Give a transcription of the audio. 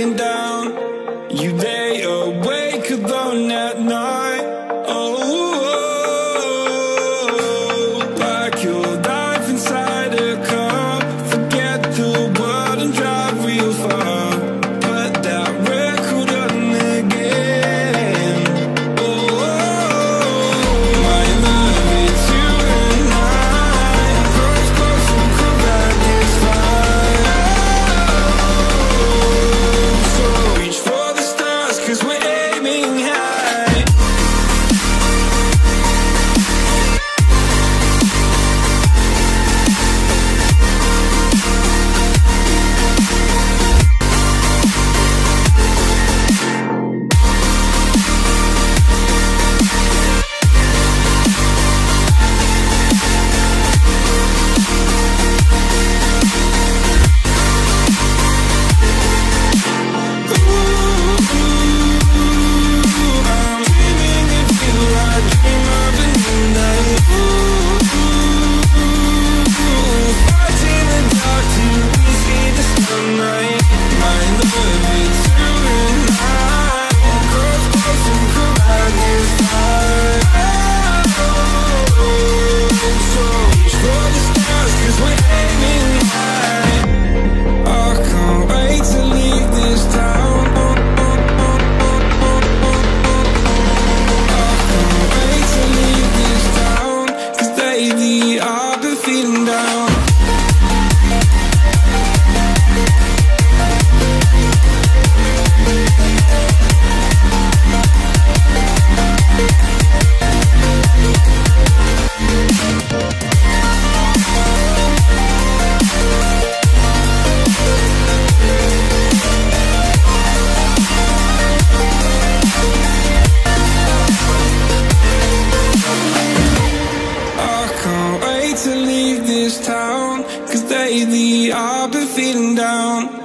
feeling down. I've been feeling down.